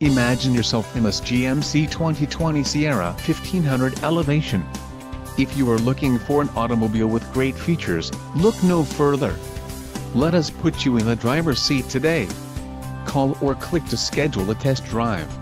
Imagine yourself in this GMC 2020 Sierra 1500 Elevation. If you are looking for an automobile with great features, look no further. Let us put you in the driver's seat today. Call or click to schedule a test drive.